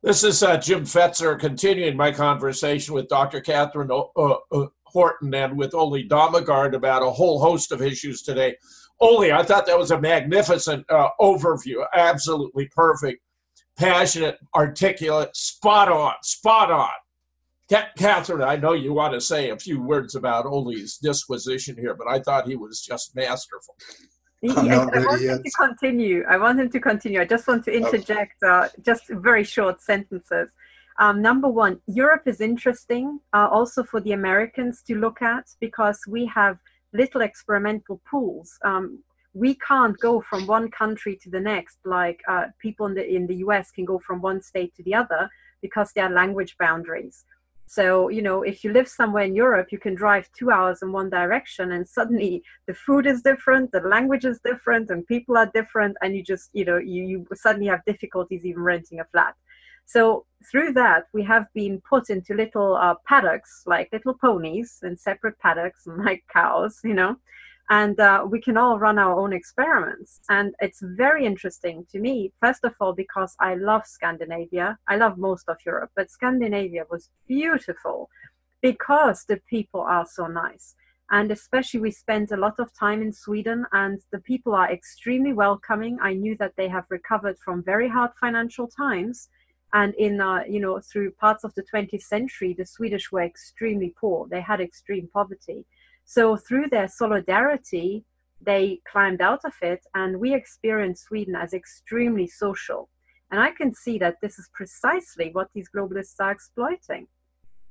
This is uh, Jim Fetzer continuing my conversation with Dr. Katherine uh, uh, Horton and with Ole Dammegard about a whole host of issues today. Ole, I thought that was a magnificent uh, overview, absolutely perfect, passionate, articulate, spot on, spot on. Katherine, I know you want to say a few words about Ole's disquisition here, but I thought he was just masterful. Yeah, I want him to continue. I want him to continue. I just want to interject uh, just very short sentences. Um, number one, Europe is interesting uh, also for the Americans to look at because we have little experimental pools. Um, we can't go from one country to the next like uh, people in the, in the US can go from one state to the other because there are language boundaries. So, you know, if you live somewhere in Europe, you can drive two hours in one direction and suddenly the food is different, the language is different, and people are different, and you just, you know, you, you suddenly have difficulties even renting a flat. So through that, we have been put into little uh, paddocks, like little ponies and separate paddocks, like cows, you know, and uh, we can all run our own experiments. And it's very interesting to me, first of all, because I love Scandinavia. I love most of Europe, but Scandinavia was beautiful because the people are so nice. And especially, we spent a lot of time in Sweden, and the people are extremely welcoming. I knew that they have recovered from very hard financial times and in uh, you know through parts of the 20th century the swedish were extremely poor they had extreme poverty so through their solidarity they climbed out of it and we experience sweden as extremely social and i can see that this is precisely what these globalists are exploiting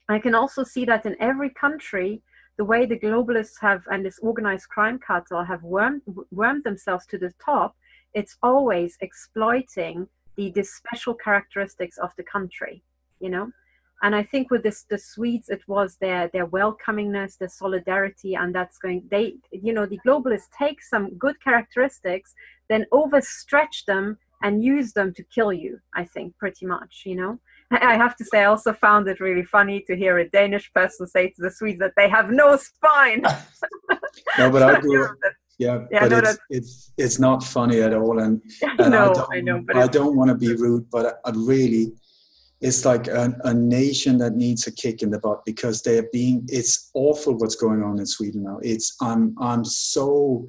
i can also see that in every country the way the globalists have and this organized crime cartel have wormed, wormed themselves to the top it's always exploiting the, the special characteristics of the country, you know. And I think with this, the Swedes, it was their their welcomingness, their solidarity, and that's going. They, you know, the globalists take some good characteristics, then overstretch them and use them to kill you. I think pretty much, you know. I have to say, I also found it really funny to hear a Danish person say to the Swedes that they have no spine. no, but I do. Yeah, yeah but no, it's, it's it's not funny at all, and, and no, I don't, I know, I don't want to be rude, but I, I really, it's like a, a, nation that needs a kick in the butt because they're being. It's awful what's going on in Sweden now. It's I'm I'm so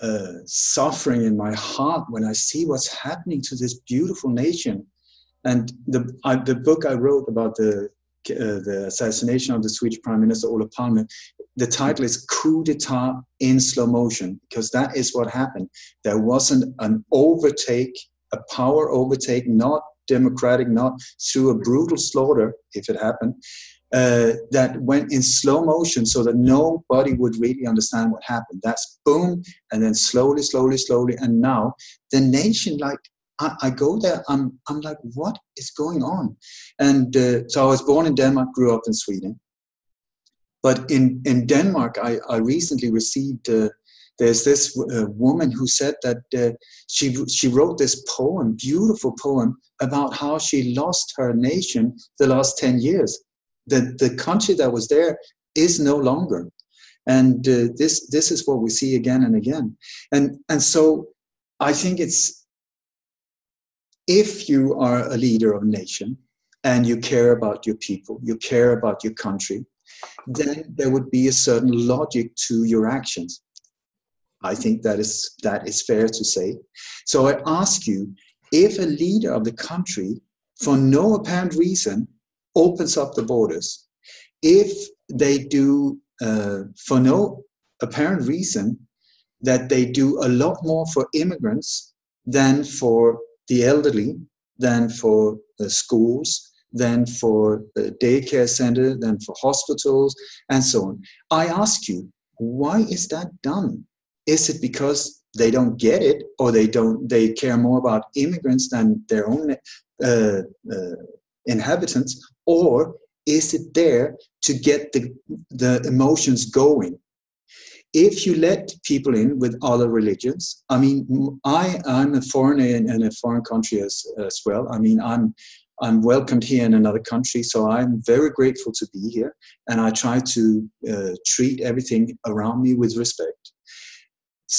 uh, suffering in my heart when I see what's happening to this beautiful nation, and the I, the book I wrote about the uh, the assassination of the Swedish Prime Minister Olof Palme the title is coup d'etat in slow motion because that is what happened there wasn't an overtake a power overtake not democratic not through a brutal slaughter if it happened uh, that went in slow motion so that nobody would really understand what happened. That's boom and then slowly slowly slowly and now the nation like I, I go there i'm i'm like what is going on? And uh, so i was born in denmark grew up in sweden. But in, in Denmark, I, I recently received, uh, there's this uh, woman who said that uh, she, she wrote this poem, beautiful poem, about how she lost her nation the last 10 years. The, the country that was there is no longer. And uh, this, this is what we see again and again. And, and so I think it's, if you are a leader of a nation and you care about your people, you care about your country, then there would be a certain logic to your actions. I think that is that is fair to say. So I ask you, if a leader of the country, for no apparent reason, opens up the borders, if they do uh, for no apparent reason that they do a lot more for immigrants than for the elderly, than for the schools, than for the daycare center, than for hospitals, and so on. I ask you, why is that done? Is it because they don't get it, or they don't they care more about immigrants than their own uh, uh, inhabitants, or is it there to get the the emotions going? if you let people in with other religions, I mean, I, I'm a foreigner in, in, a foreign country as, as well. I mean, I'm I'm welcomed here in another country, so I'm very grateful to be here, and I try to uh, treat everything around me with respect.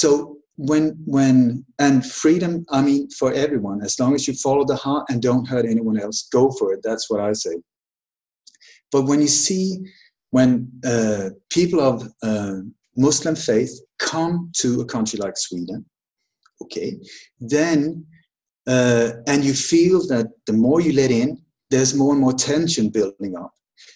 So when when and freedom i mean for everyone as long as you follow the heart and don't hurt anyone else go for it. That's what i say. But when you see when uh, people of uh, muslim faith come to a country like sweden okay then uh, and you feel that the more you let in there's more and more tension building up.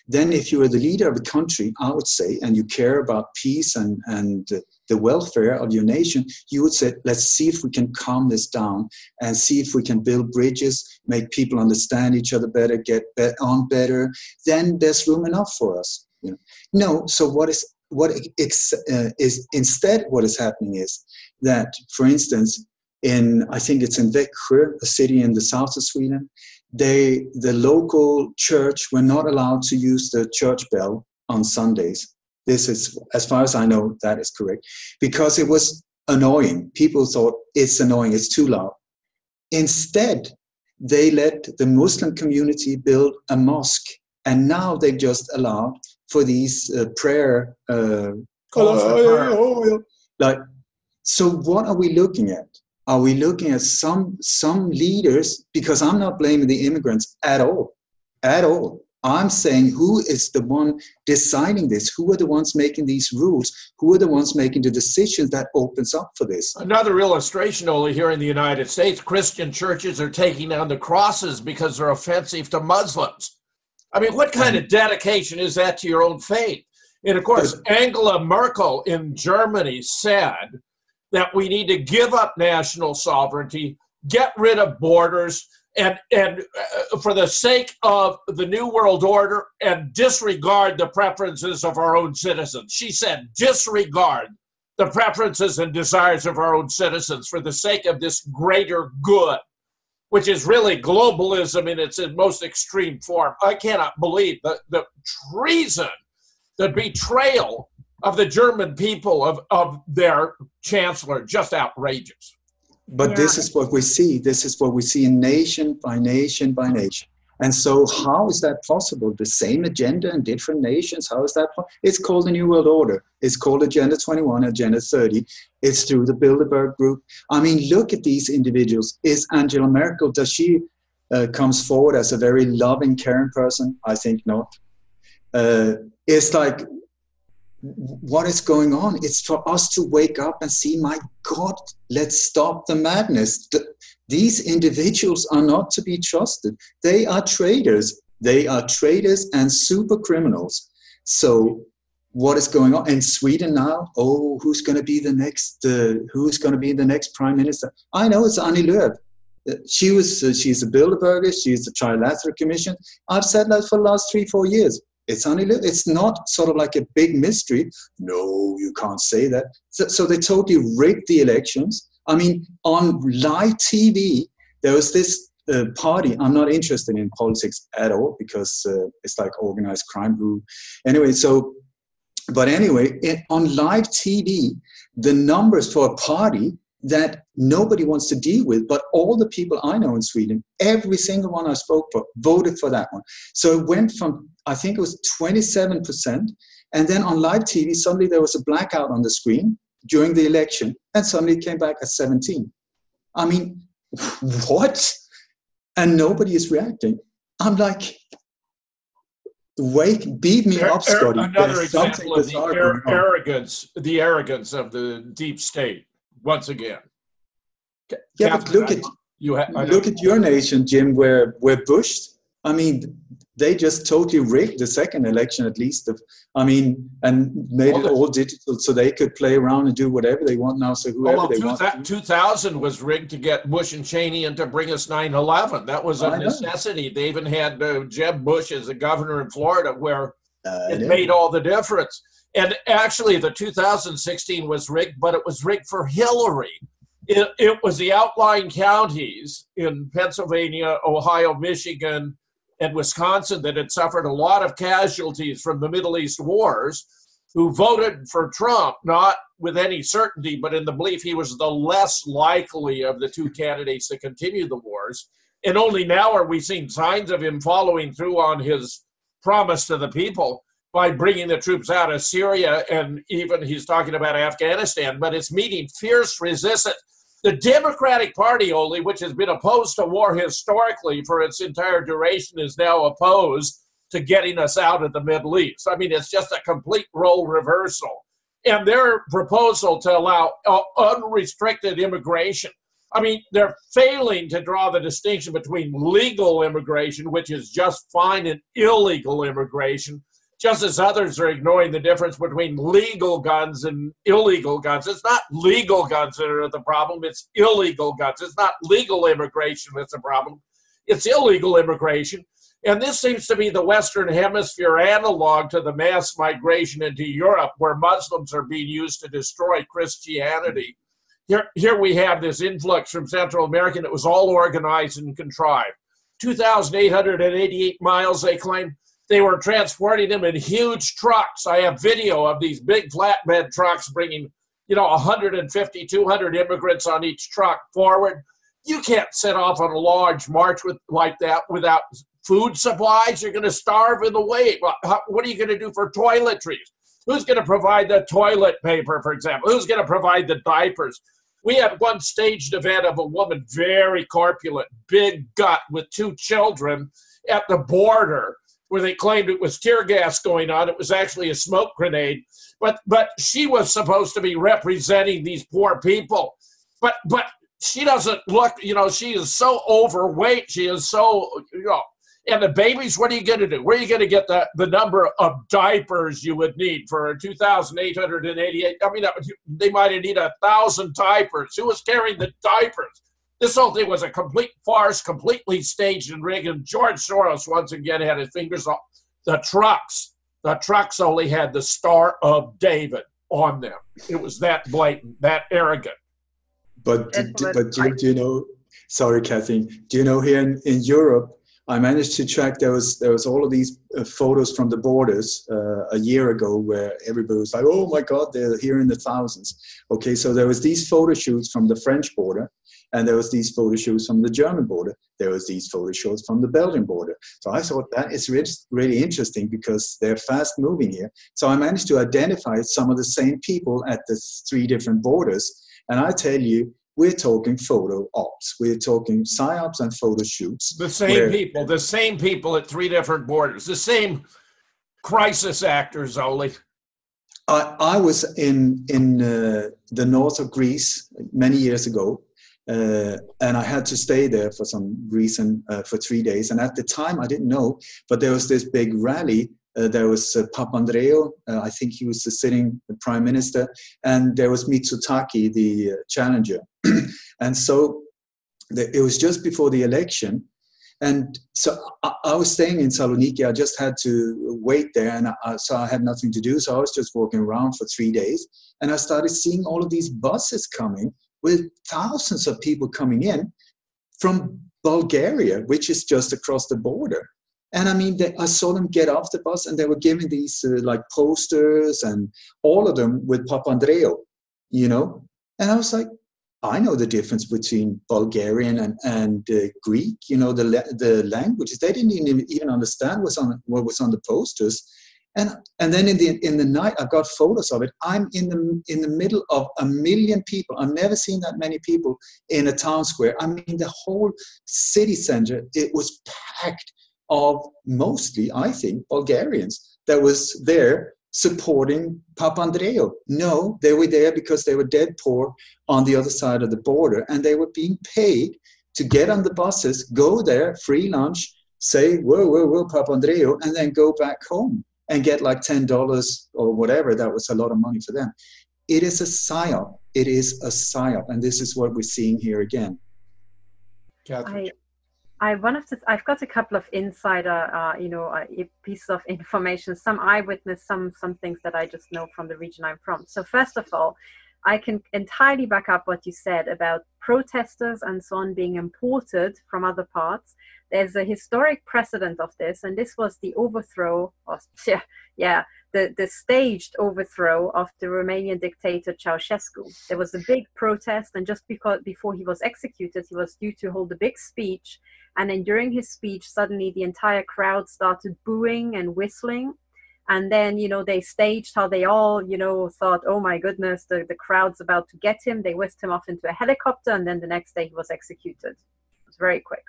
Then if you are the leader of a country i would say and you care about peace and and the welfare of your nation, you would say, let's see if we can calm this down and see if we can build bridges, make people understand each other better, get on better. Then there's room enough for us. You know? No. So what is what uh, is instead what is happening is that, for instance, in I think it's in Växjö, a city in the south of Sweden, they the local church were not allowed to use the church bell on Sundays this is, as far as I know, that is correct. Because it was annoying. People thought it's annoying, it's too loud. Instead, they let the Muslim community build a mosque, and now they've just allowed for these uh, prayer. Uh, like, so what are we looking at? Are we looking at some some leaders? Because I'm not blaming the immigrants at all, at all. I'm saying who is the one deciding this? Who are the ones making these rules? Who are the ones making the decisions that opens up for this? Another illustration, only here in the United States, Christian churches are taking down the crosses because they're offensive to Muslims. I mean, what kind of dedication is that to your own faith? And of course, Angela Merkel in Germany said that we need to give up national sovereignty, get rid of borders, and and uh, for the sake of the new world order and disregard the preferences of our own citizens. She said disregard the preferences and desires of our own citizens for the sake of this greater good which is really globalism in its most extreme form. I cannot believe the, the treason the betrayal of the german people of, of their chancellor. Just outrageous but yeah. this is what we see. This is what we see in nation by nation by nation. And so, how is that possible? The same agenda in different nations. How is that? It's called the New World Order. It's called Agenda 21, Agenda 30. It's through the Bilderberg Group. I mean, look at these individuals. Is Angela Merkel? Does she uh, comes forward as a very loving, caring person? I think not. Uh, it's like what is going on. It's for us to wake up and see, my God, let's stop the madness. The, these individuals are not to be trusted. They are traitors. They are traitors and super criminals. So, what is going on in Sweden now? Oh, who's going to be the next? Uh, who's going to be the next prime minister? I know it's Annie Lööf. Uh, she was. Uh, she's a Bilderberger. She's the Trilateral Commission. I've said that for the last three, four years. It's it's not sort of like a big mystery. No, you can't say that. So, so they totally rigged the elections. I mean, on live TV, there was this uh, party. I'm not interested in politics at all because uh, it's like organized crime group. Anyway, so but anyway, it, on live TV, the numbers for a party that nobody wants to deal with. But all the people I know in Sweden, every single one I spoke for, voted for that one. So it went from, I think it was 27%. And then on live TV, suddenly there was a blackout on the screen during the election, and suddenly it came back at 17. I mean, what? And nobody is reacting. I'm like, wake, beat me up, Scotty. Another example of the arrogance, the arrogance of the deep state once again. Yeah, Katherine, but look at you. Ha- look at your nation, Jim. Where where Bush. I mean, they just totally rigged the second election, at least. Of, I mean, and made well, it all digital, so they could play around and do whatever they want now. So whoever well, they want. Two thousand was rigged to get Bush and Cheney and to bring us 9-11. That was a necessity. They even had uh, Jeb Bush as a governor in Florida, where uh, it made all the difference. And actually, the 2016 was rigged, but it was rigged for Hillary. It, it was the outlying counties in Pennsylvania, Ohio, Michigan, and Wisconsin that had suffered a lot of casualties from the Middle East wars who voted for Trump, not with any certainty, but in the belief he was the less likely of the two candidates to continue the wars. And only now are we seeing signs of him following through on his promise to the people by bringing the troops out of Syria, and even he's talking about Afghanistan, but it's meeting fierce resistance. The Democratic Party, only, which has been opposed to war historically for its entire duration, is now opposed to getting us out of the Middle East. I mean, it's just a complete role reversal. And their proposal to allow uh, unrestricted immigration I mean, they're failing to draw the distinction between legal immigration, which is just fine, and illegal immigration, just as others are ignoring the difference between legal guns and illegal guns. It's not legal guns that are the problem, it's illegal guns. It's not legal immigration that's the problem, it's illegal immigration. And this seems to be the Western Hemisphere analog to the mass migration into Europe, where Muslims are being used to destroy Christianity here, here we have this influx from Central America that was all organized and contrived. 2,888 miles, they claim. They were transporting them in huge trucks. I have video of these big flatbed trucks bringing, you know, 150, 200 immigrants on each truck forward. You can't set off on a large march with like that without food supplies. You're going to starve in the way. What are you going to do for toiletries? Who's going to provide the toilet paper, for example? Who's going to provide the diapers? We had one staged event of a woman, very corpulent, big gut, with two children at the border where they claimed it was tear gas going on. It was actually a smoke grenade. But but she was supposed to be representing these poor people. But but she doesn't look, you know, she is so overweight. She is so, you know, and the babies, what are you going to do? Where are you going to get the, the number of diapers you would need for 2,888? I mean, they might need a thousand diapers. Who was carrying the diapers? This whole thing was a complete farce, completely staged and rigged. And George Soros, once again, had his fingers on the trucks. The trucks only had the Star of David on them. It was that blatant, that arrogant. But, but do, do you know, sorry, Kathy, do you know here in, in Europe, I managed to track there was there was all of these uh, photos from the borders uh, a year ago where everybody was like, "Oh my God, they're here in the thousands. Okay, so there was these photo shoots from the French border, and there was these photo shoots from the German border. There was these photo shoots from the Belgian border. So I thought that is really, really interesting because they're fast moving here. So I managed to identify some of the same people at the three different borders, and I tell you, we're talking photo ops. We're talking psyops and photo shoots. The same where, people, the same people at three different borders, the same crisis actors, Ole. I, I was in in uh, the north of Greece many years ago, uh, and I had to stay there for some reason uh, for three days. And at the time, I didn't know, but there was this big rally uh, there was uh, Papandreou, uh, I think he was the sitting prime minister, and there was Mitsutaki, the uh, challenger. and so the, it was just before the election. And so I, I, was staying in Saloniki. I just had to wait there, and I, so I had nothing to do. So I was just walking around for three days, and I started seeing all of these buses coming with thousands of people coming in from Bulgaria, which is just across the border. And I mean, they, I saw them get off the bus and they were giving these uh, like posters and all of them with Papandreou, you know? And I was like, I know the difference between Bulgarian and, and uh, Greek, you know, the, the languages. They didn't even, even understand what's on, what was on the posters. And, and then in the, in the night, I've got photos of it. I'm in the, in the middle of a million people. I've never seen that many people in a town square. I mean, the whole city center, it was packed of mostly, I think, Bulgarians that was there supporting Papandreou. No, they were there because they were dead poor on the other side of the border and they were being paid to get on the buses, go there, free lunch, say, whoa, whoa, whoa, Papandreou, and then go back home and get like $10 or whatever. That was a lot of money for them. It is a psyop. It is a psyop. And this is what we're seeing here again. I, I one of the I've got a couple of insider, uh, you know, uh, pieces of information. Some eyewitness, some some things that I just know from the region I'm from. So first of all, I can entirely back up what you said about protesters and so on being imported from other parts. There's a historic precedent of this, and this was the overthrow, yeah, yeah, the, the staged overthrow of the Romanian dictator Ceausescu. There was a big protest, and just because before he was executed, he was due to hold a big speech and then during his speech, suddenly the entire crowd started booing and whistling. And then you know they staged how they all you know thought oh my goodness the, the crowd's about to get him. They whisked him off into a helicopter and then the next day he was executed. It was very quick.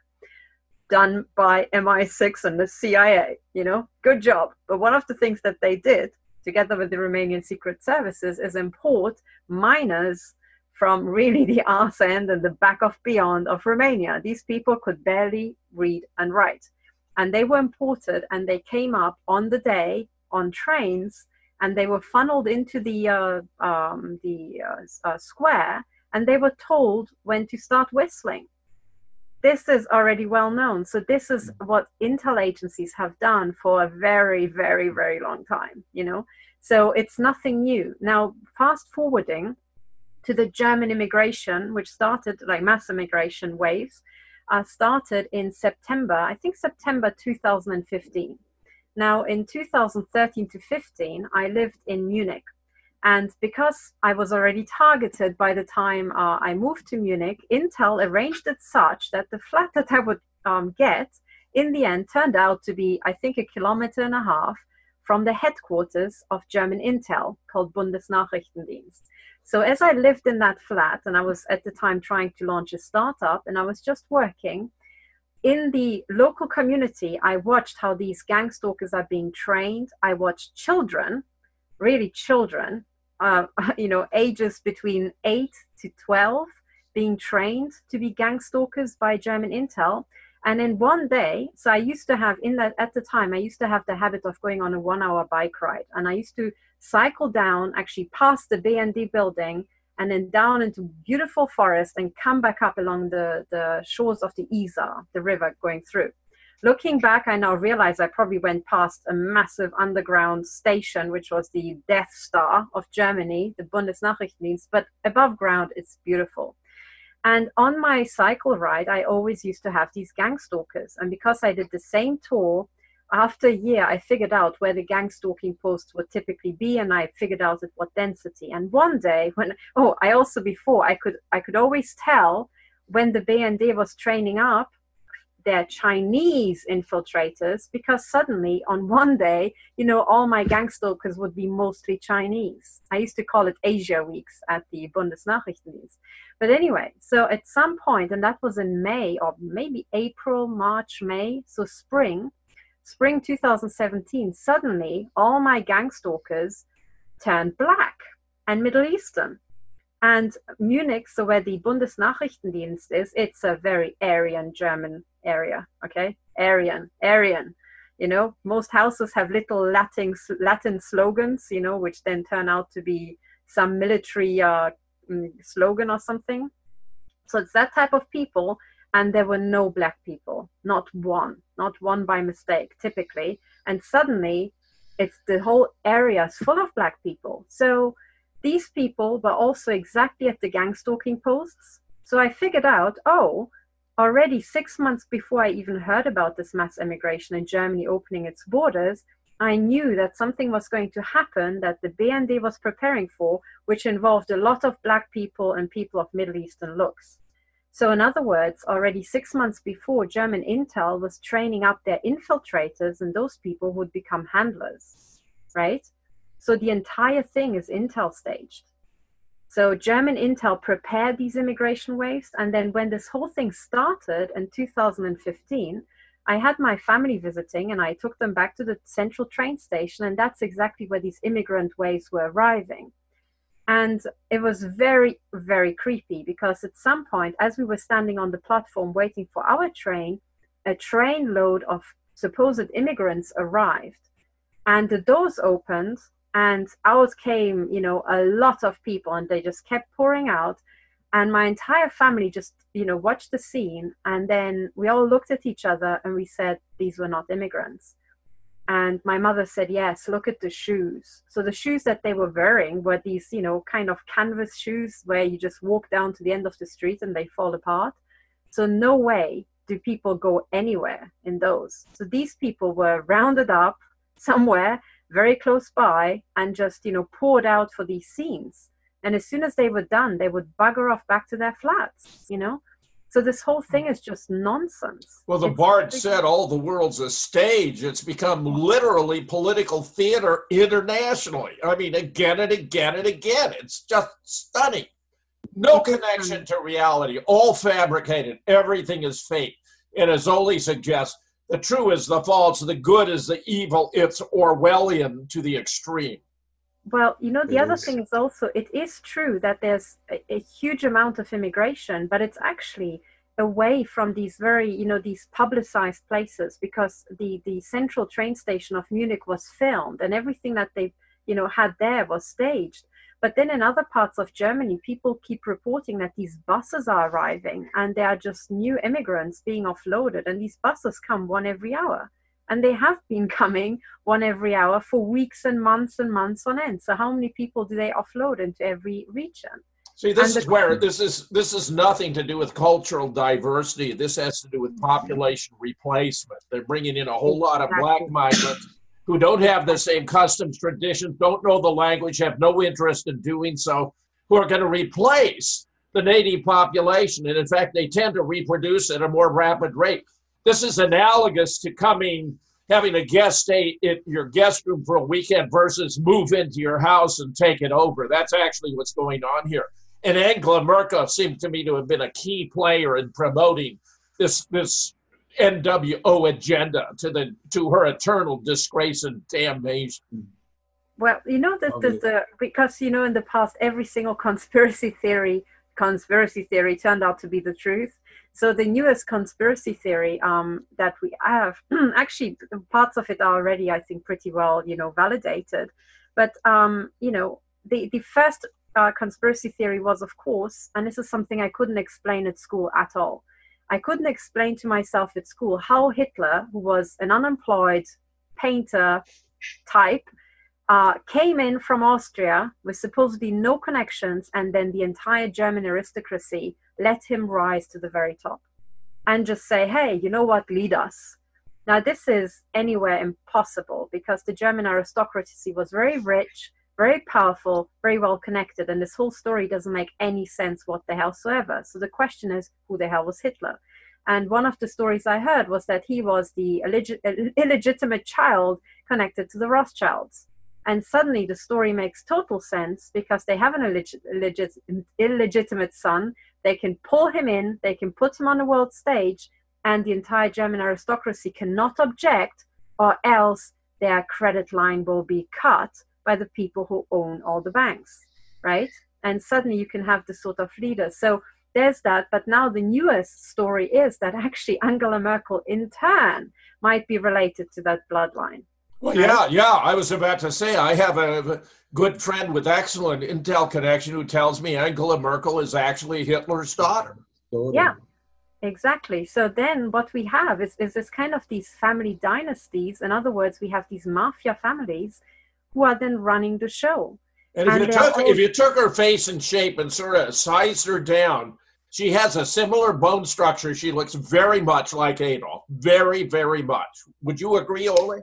Done by mi6 and the cia you know? Good job. But one of the things that they did together with the romanian secret services is import miners from really the arse end and the back of beyond of romania. These people could barely read and write. And they were imported and they came up on the day on trains and they were funneled into the uh, um, the uh, uh, square and they were told when to start whistling. This is already well known so this is what intel agencies have done for a very very very long time you know? So it's nothing new. Now fast forwarding to the german immigration which started like mass immigration waves uh, started in september i think september 2015 now, in 2013 to 15, I lived in Munich. And because I was already targeted by the time uh, I moved to Munich, Intel arranged it such that the flat that I would um, get in the end turned out to be, I think, a kilometer and a half from the headquarters of German Intel called Bundesnachrichtendienst. So as I lived in that flat, and I was at the time trying to launch a startup, and I was just working, in the local community, I watched how these gang stalkers are being trained. I watched children, really children, uh, you know, ages between 8 to 12, being trained to be gang stalkers by German Intel. And in one day, so I used to have, in that, at the time, I used to have the habit of going on a one hour bike ride. And I used to cycle down, actually past the BND building and then down into beautiful forest and come back up along the, the shores of the Isar, the river going through. Looking back, I now realize I probably went past a massive underground station, which was the Death Star of Germany, the Bundesnachrichtendienst, but above ground, it's beautiful. And on my cycle ride, I always used to have these gang stalkers. And because I did the same tour after a year, I figured out where the gang stalking posts would typically be, and I figured out at what density. And one day, when oh, I also before I could I could always tell when the BND was training up their Chinese infiltrators because suddenly on one day, you know, all my gang stalkers would be mostly Chinese. I used to call it Asia weeks at the Bundesnachrichtendienst. But anyway, so at some point, and that was in May or maybe April, March, May, so spring, spring 2017, suddenly all my gang stalkers turned black and Middle Eastern. And Munich, so where the Bundesnachrichtendienst is, it's a very Aryan German area, okay? Aryan, Aryan. You know, most houses have little Latin, Latin slogans, you know, which then turn out to be some military uh, mm, slogan or something. So it's that type of people and there were no black people, not one, not one by mistake, typically. And suddenly, it's the whole area is full of black people. So these people were also exactly at the gang stalking posts. So I figured out, oh, already six months before I even heard about this mass immigration in Germany opening its borders, I knew that something was going to happen that the BND was preparing for, which involved a lot of black people and people of Middle Eastern looks. So, in other words, already six months before, German Intel was training up their infiltrators, and those people would become handlers, right? So, the entire thing is Intel staged. So, German Intel prepared these immigration waves, and then when this whole thing started in 2015, I had my family visiting and I took them back to the central train station, and that's exactly where these immigrant waves were arriving. And it was very, very creepy because at some point, as we were standing on the platform waiting for our train, a train load of supposed immigrants arrived. And the doors opened, and out came, you know, a lot of people, and they just kept pouring out. And my entire family just, you know, watched the scene. And then we all looked at each other and we said, these were not immigrants. And my mother said, Yes, look at the shoes. So the shoes that they were wearing were these, you know, kind of canvas shoes where you just walk down to the end of the street and they fall apart. So no way do people go anywhere in those. So these people were rounded up somewhere very close by and just, you know, poured out for these scenes. And as soon as they were done, they would bugger off back to their flats, you know. So this whole thing is just nonsense. Well, the it's Bard said all the world's a stage. It's become literally political theater internationally. I mean, again and again and again. It's just stunning. No connection to reality, all fabricated. Everything is fake. And as Ole suggests, the true is the false, the good is the evil. It's Orwellian to the extreme. Well, you know, the it other is. thing is also it is true that there's a, a, huge amount of immigration, but it's actually away from these very, you know, these publicized places because the the central train station of Munich was filmed and everything that they, you know, had there was staged. But then in other parts of Germany, people keep reporting that these buses are arriving and they are just new immigrants being offloaded, and these buses come one every hour and they have been coming one every hour for weeks and months and months on end. So how many people do they offload into every region? See this is where this is this is nothing to do with cultural diversity. This has to do with mm-hmm. population replacement. They're bringing in a whole lot of black migrants who don't have the same customs traditions don't know the language have no interest in doing so who are going to replace the native population. And in fact they tend to reproduce at a more rapid rate this is analogous to coming, having a guest stay in your guest room for a weekend versus move into your house and take it over. That's actually what's going on here. And Angela Merkel seemed to me to have been a key player in promoting this this NWO agenda to the to her eternal disgrace and damnation. Well, you know that the, the because you know in the past every single conspiracy theory conspiracy theory turned out to be the truth. So the newest conspiracy theory um, that we have, actually, parts of it are already, I think, pretty well, you know, validated. But um, you know, the the first uh, conspiracy theory was, of course, and this is something I couldn't explain at school at all. I couldn't explain to myself at school how Hitler, who was an unemployed painter type, uh, came in from Austria with supposedly no connections, and then the entire German aristocracy let him rise to the very top and just say, hey, you know what, lead us. Now, this is anywhere impossible because the German aristocracy was very rich, very powerful, very well connected, and this whole story doesn't make any sense what the hell soever. So the question is, who the hell was Hitler? And one of the stories I heard was that he was the illegit- illegitimate child connected to the Rothschilds. And suddenly the story makes total sense because they have an illegit- illegit- illegitimate son they can pull him in, they can put him on the world stage, and the entire German aristocracy cannot object, or else their credit line will be cut by the people who own all the banks, right? And suddenly you can have this sort of leader. So there's that. But now the newest story is that actually Angela Merkel, in turn, might be related to that bloodline. Well, yeah, yeah. I was about to say I have a good friend with excellent intel connection who tells me Angela Merkel is actually Hitler's daughter. Yeah, exactly. So then what we have is, is this kind of these family dynasties. In other words, we have these mafia families who are then running the show. And if, and you, took, all... if you took her face and shape and sort of sized her down, she has a similar bone structure. She looks very much like Adolf. Very, very much. Would you agree, Ole?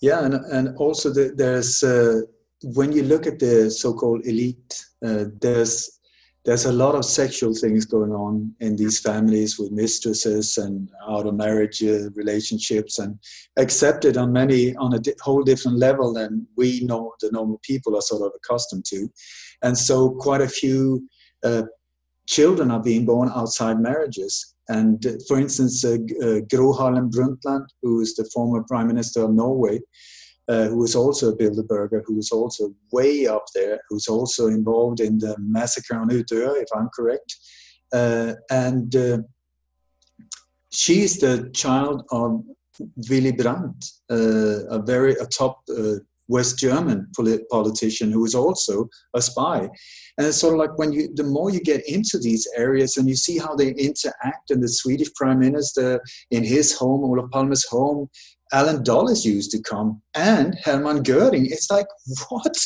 Yeah, and, and also the, there's uh, when you look at the so-called elite, uh, there's there's a lot of sexual things going on in these families with mistresses and out of marriage uh, relationships and accepted on many on a di- whole different level than we know the normal people are sort of accustomed to. And so quite a few uh, children are being born outside marriages and uh, for instance, uh, uh, Gro Harlem Brundtland, who is the former prime minister of Norway, uh, who is also a Bilderberger, who is also way up there, who's also involved in the massacre on Utøya, if I'm correct. Uh, and uh, she's the child of Willy Brandt, uh, a very a top West German polit- politician who is also a spy. And it's sort of like when you, the more you get into these areas and you see how they interact, and the Swedish prime minister in his home, Olof Palme's home, Allen Dulles used to come, and Hermann Goering. It's like what?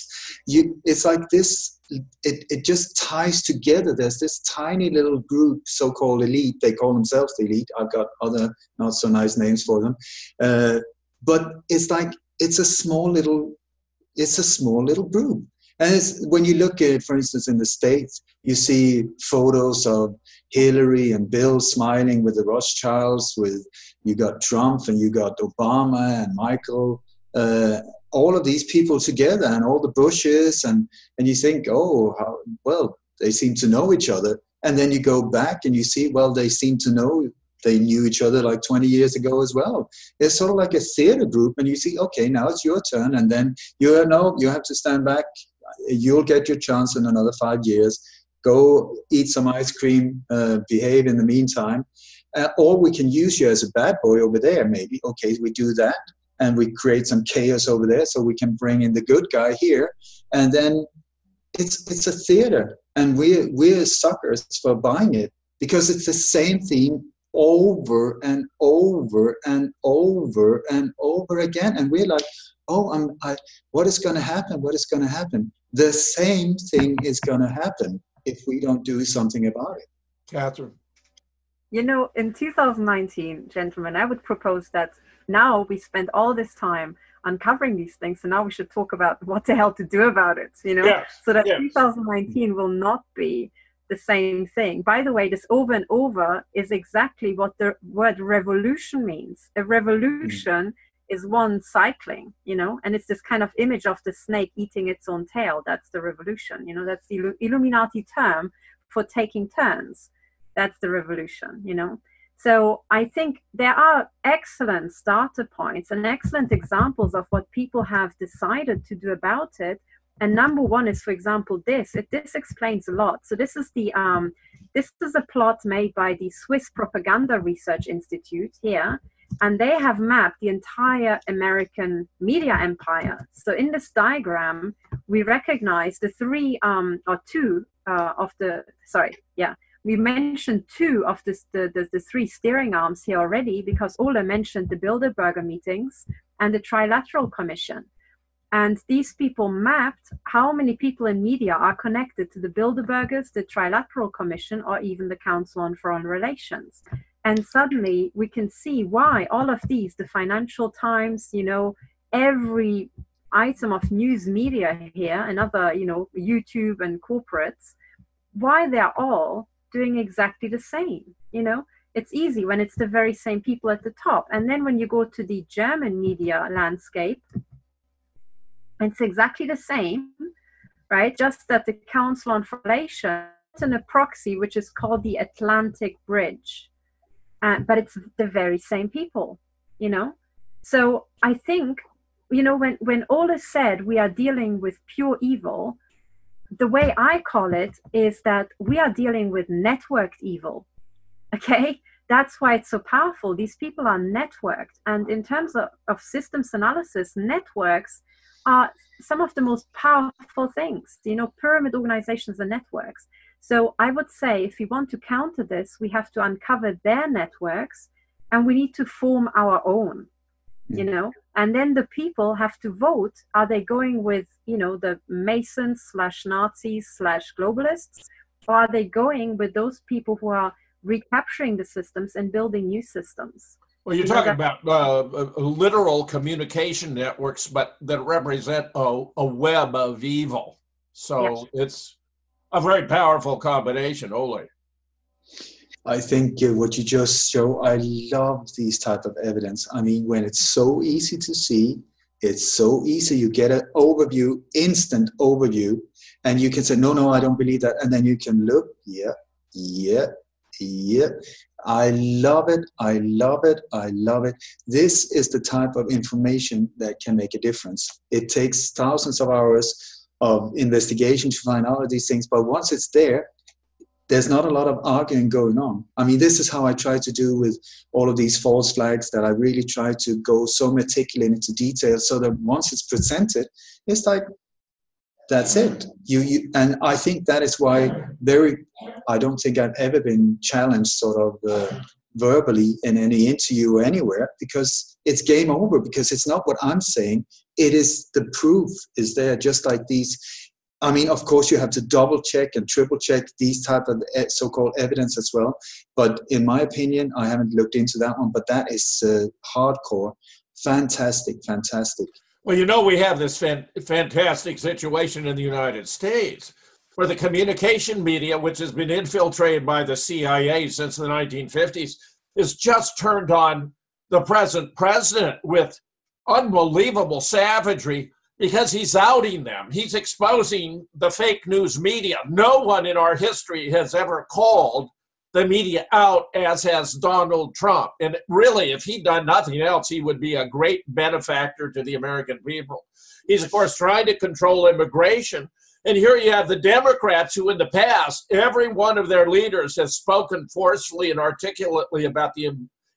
You, it's like this. It, it just ties together. There's this tiny little group, so-called elite. They call themselves the elite. I've got other not so nice names for them, uh, but it's like it's a small little it's a small little group and when you look at it for instance in the states you see photos of Hillary and Bill smiling with the Rothschilds, with you got Trump and you got Obama and Michael, uh, all of these people together and all the Bushes and and you think, oh, how, well, they seem to know each other. And then you go back and you see, well, they seem to know they knew each other like 20 years ago as well. It's sort of like a theater group, and you see, okay, now it's your turn, and then you know you have to stand back. You'll get your chance in another five years. Go eat some ice cream, uh, behave in the meantime, uh, or we can use you as a bad boy over there. Maybe okay, we do that, and we create some chaos over there, so we can bring in the good guy here, and then it's it's a theater, and we we're suckers for buying it because it's the same theme over and over and over and over again. And we're like, oh, I'm, I, what is going to happen? What is going to happen? The same thing is going to happen if we don't do something about it. Katherine. You know, in 2019, gentlemen, I would propose that now we spend all this time uncovering these things, so now we should talk about what the hell to do about it, you know? Yes, so that yes. 2019 will not be the same thing. By the way, this over and over is exactly what the word revolution means. A revolution mm. is one cycling, you know, and it's this kind of image of the snake eating its own tail. That's the revolution, you know, that's the Illuminati term for taking turns. That's the revolution, you know. So I think there are excellent starter points and excellent examples of what people have decided to do about it and number one is, for example, this. It, this explains a lot. So this is the um, this is a plot made by the Swiss Propaganda Research Institute here, and they have mapped the entire American media empire. So in this diagram, we recognize the three um, or two uh, of the sorry, yeah, we mentioned two of the, the, the, three steering arms here already because Ole mentioned the Bilderberger meetings and the Trilateral Commission. And these people mapped how many people in media are connected to the Bilderbergers, the Trilateral Commission, or even the Council on Foreign Relations. And suddenly we can see why all of these, the Financial Times, you know, every item of news media here and other, you know, YouTube and corporates, why they're all doing exactly the same, you know? It's easy when it's the very same people at the top. And then when you go to the German media landscape, it's exactly the same, right? Just that the Council on Relation in a proxy which is called the Atlantic Bridge, uh, but it's the very same people, you know. So I think, you know, when when all is said, we are dealing with pure evil. The way I call it is that we are dealing with networked evil. Okay, that's why it's so powerful. These people are networked, and in terms of, of systems analysis, networks are some of the most powerful things, you know, pyramid organizations and networks. So I would say if we want to counter this, we have to uncover their networks and we need to form our own, you hmm. know, and then the people have to vote. Are they going with, you know, the Masons slash Nazis slash globalists, or are they going with those people who are recapturing the systems and building new systems? Well, you're talking about uh, uh, literal communication networks, but that represent a, a web of evil. So yes. it's a very powerful combination, Ole. I think uh, what you just show, I love these type of evidence. I mean, when it's so easy to see, it's so easy. You get an overview, instant overview, and you can say, no, no, I don't believe that. And then you can look, yeah, yeah, yeah. I love it. I love it. I love it. This is the type of information that can make a difference. It takes thousands of hours of investigation to find all of these things, but once it's there, there's not a lot of arguing going on. I mean, this is how I try to do with all of these false flags that I really try to go so meticulous into detail so that once it's presented, it's like that's it. You, you and i think that is why very i don't think i've ever been challenged sort of uh, verbally in any interview or anywhere because it's game over because it's not what i'm saying. It is the proof is there just like these i mean of course you have to double check and triple check these type of so-called evidence as well. But in my opinion i haven't looked into that one but that is uh, hardcore. Fantastic fantastic well, you know, we have this fan- fantastic situation in the United States where the communication media, which has been infiltrated by the CIA since the 1950s, is just turned on the present president with unbelievable savagery because he's outing them. He's exposing the fake news media. No one in our history has ever called the media out as has Donald Trump. And really, if he'd done nothing else, he would be a great benefactor to the American people. He's, of course, trying to control immigration. And here you have the Democrats who, in the past, every one of their leaders has spoken forcefully and articulately about the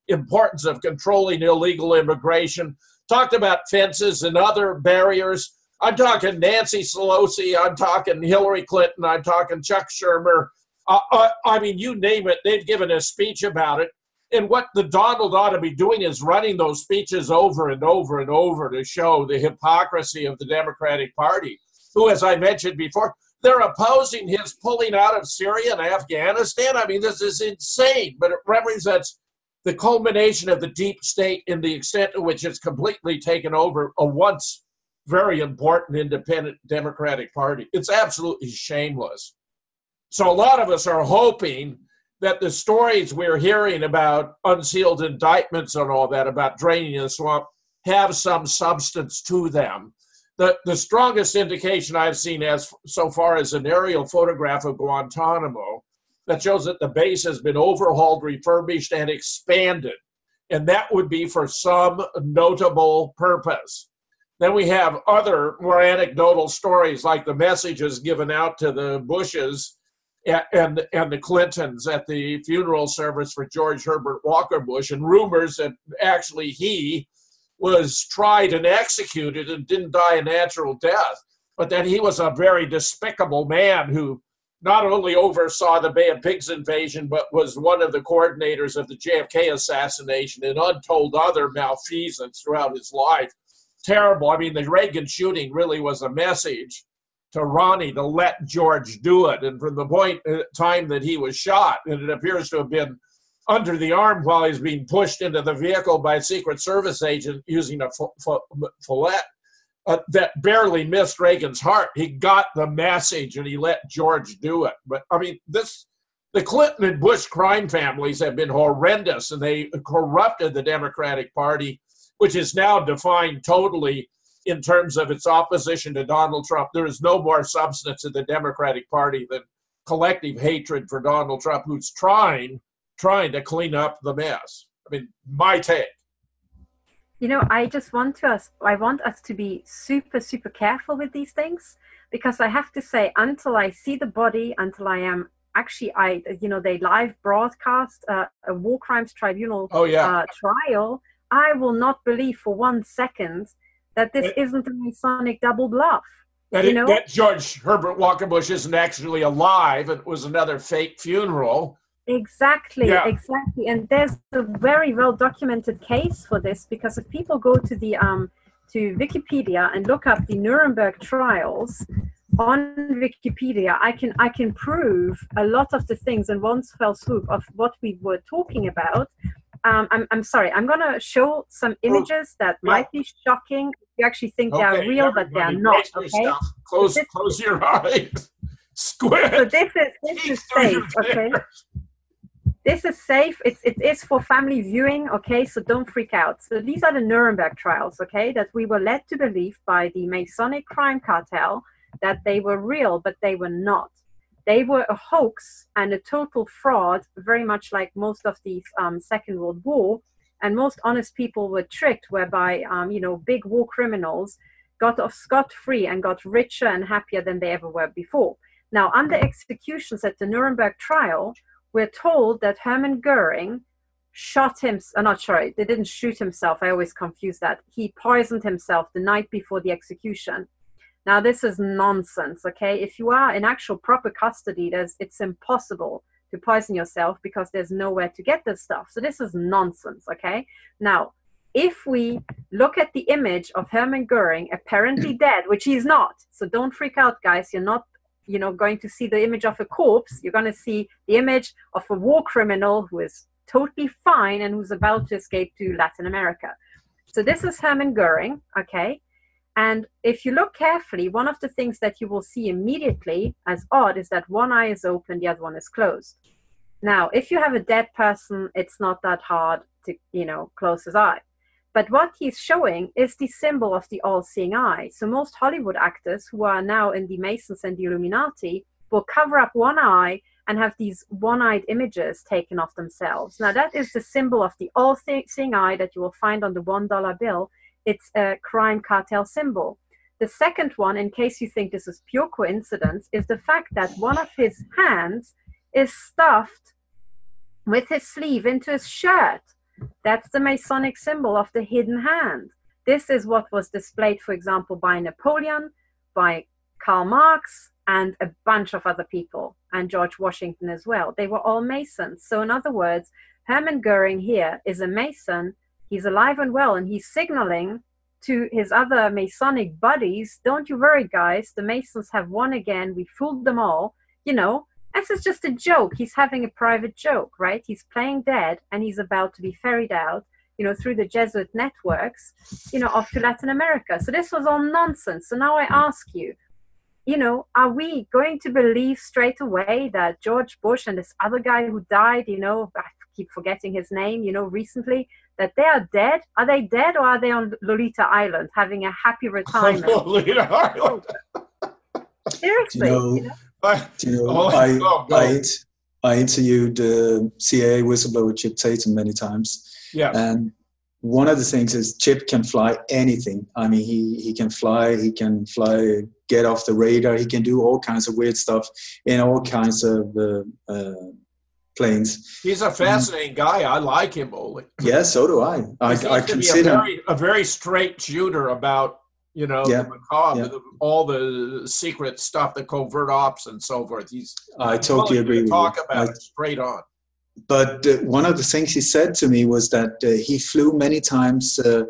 importance of controlling illegal immigration, talked about fences and other barriers. I'm talking Nancy Pelosi, I'm talking Hillary Clinton, I'm talking Chuck Schumer. Uh, uh, I mean, you name it, they've given a speech about it. And what the Donald ought to be doing is running those speeches over and over and over to show the hypocrisy of the Democratic Party who, as I mentioned before, they're opposing his pulling out of Syria and Afghanistan. I mean, this is insane, but it represents the culmination of the deep state in the extent to which it's completely taken over a once very important independent Democratic Party. It's absolutely shameless. So, a lot of us are hoping that the stories we're hearing about unsealed indictments and all that, about draining the swamp, have some substance to them the, the strongest indication I've seen as so far is an aerial photograph of Guantanamo that shows that the base has been overhauled, refurbished, and expanded. And that would be for some notable purpose. Then we have other more anecdotal stories like the messages given out to the Bushes and, and the Clintons at the funeral service for George Herbert Walker Bush, and rumors that actually he was tried and executed and didn't die a natural death, but that he was a very despicable man who not only oversaw the Bay of Pigs invasion, but was one of the coordinators of the JFK assassination and untold other malfeasance throughout his life. Terrible. I mean, the Reagan shooting really was a message to Ronnie to let George do it. And from the point uh, time that he was shot, and it appears to have been under the arm while he's being pushed into the vehicle by a Secret Service agent using a fillet uh, that barely missed Reagan's heart. He got the message and he let George do it. But I mean, this the Clinton and Bush crime families have been horrendous and they corrupted the Democratic Party, which is now defined totally in terms of its opposition to Donald Trump. There is no more substance in the Democratic Party than collective hatred for Donald Trump, who's trying trying to clean up the mess. I mean, my take. You know, I just want to us I want us to be super, super careful with these things because I have to say, until I see the body, until I am actually I you know they live broadcast uh, a war crimes tribunal oh, yeah. uh, trial, I will not believe for one second that this isn't a Masonic double bluff. That, you it, know? that George Herbert Walker Bush isn't actually alive. It was another fake funeral. Exactly, yeah. exactly. And there's a very well documented case for this because if people go to the um, to Wikipedia and look up the Nuremberg trials on Wikipedia, I can I can prove a lot of the things in one fell swoop of what we were talking about. Um, I'm, I'm sorry, I'm going to show some oh, images that yeah. might be shocking. You actually think okay, they are real, but they are not. Okay, close, close your eyes. Squint. So this is this is safe. Okay this is safe. It's, it is for family viewing, okay? So don't freak out. So these are the Nuremberg trials, okay? That we were led to believe by the Masonic crime cartel that they were real, but they were not. They were a hoax and a total fraud, very much like most of the um, Second World War. And most honest people were tricked, whereby, um, you know, big war criminals got off scot free and got richer and happier than they ever were before. Now, under executions at the Nuremberg trial, we're told that Hermann Goering shot him. I'm uh, not sorry, they didn't shoot himself. I always confuse that. He poisoned himself the night before the execution. Now, this is nonsense, okay? If you are in actual proper custody, there's, it's impossible to poison yourself because there's nowhere to get this stuff. So, this is nonsense, okay? Now, if we look at the image of Hermann Goering apparently dead, which he's not, so don't freak out, guys, you're not you know going to see the image of a corpse you're going to see the image of a war criminal who is totally fine and who's about to escape to latin america so this is hermann goering okay And if you look carefully, one of the things that you will see immediately as odd is that one eye is open, the other one is closed. Now, if you have a dead person, it's not that hard to, you know, close his eye. But what he's showing is the symbol of the all seeing eye. So most Hollywood actors who are now in the Masons and the Illuminati will cover up one eye and have these one eyed images taken of themselves. Now, that is the symbol of the all seeing eye that you will find on the $1 bill it's a crime cartel symbol. The second one, in case you think this is pure coincidence, is the fact that one of his hands is stuffed with his sleeve into his shirt. That's the Masonic symbol of the hidden hand. This is what was displayed, for example, by Napoleon, by Karl Marx, and a bunch of other people, and George Washington as well. They were all Masons. So, in other words, Hermann Goering here is a Mason he's alive and well and he's signaling to his other masonic buddies don't you worry guys the masons have won again. We fooled them all you know? This is just a joke. He's having a private joke right? He's playing dead and he's about to be ferried out you know through the jesuit networks you know off to latin america. So this was all nonsense. So now i ask you you know are we going to believe straight away that george bush and this other guy who died you know keep forgetting his name you know recently that they are dead? Are they dead or are they on Lolita Island having a happy retirement? Lolita Island. Seriously. Do you know, do you know oh, I, oh, I, I interviewed uh, CIA whistleblower Chip Tatum many times. Yeah. And one of the things is Chip can fly anything. I mean, he, he can fly, he can fly, get off the radar, he can do all kinds of weird stuff in all kinds of uh, uh, planes. He's a fascinating um, guy. I like him, Ole. Yeah, so do I. I, I consider a very, a very, straight shooter about you know yeah, the macabre, yeah. all the secret stuff, the covert ops, and so forth. He's I totally agree. To talk about I, it straight on. But uh, one of the things he said to me was that uh, he flew many times. Uh,